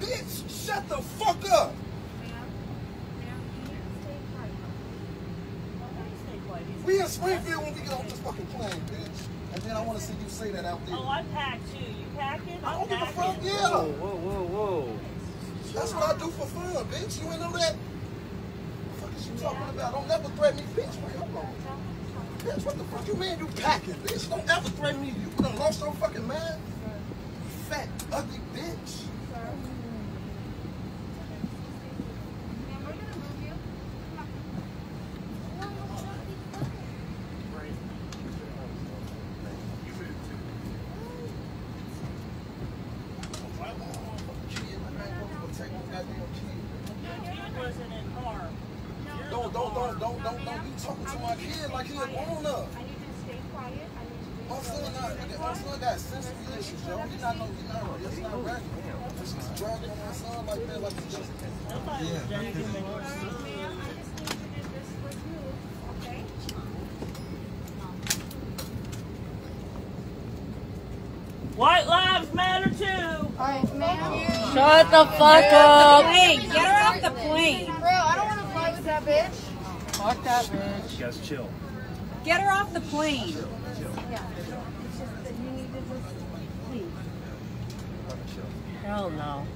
Bitch, shut the fuck up. We in Springfield when we get off this fucking plane, bitch. And then I want to see you say that out there. Oh, I packed too. You packing? I don't give a fuck, yeah. whoa, whoa, whoa. whoa. That's what I do for fun, bitch. You ain't know that? What the fuck is you talking about? Don't never threaten me, bitch. Wait, hold on. Bitch, what the fuck you mean you packing, bitch? Don't ever threaten me. You done lost your fucking mind? You fat, ugly bitch. Kid, like, I ain't gonna take no goddamn kid. He wasn't in harm. Don't, don't, don't, don't, don't, don't be talking to my kid like he a grown up. I need you to stay quiet. I need you to My son, not, my son got sensory issues, yo. He not no, he not, it's not regular. She's dragging on my son like that, like he just. Nobody was. Ma'am, I just need to do this with you, okay? White lives matter too. Alright, ma'am. Shut the fuck up. Hey, get her off the plane. That bitch. Fuck that bitch. You guys chill. Get her off the plane. Yeah. It's just that you need to just leave. Hell no.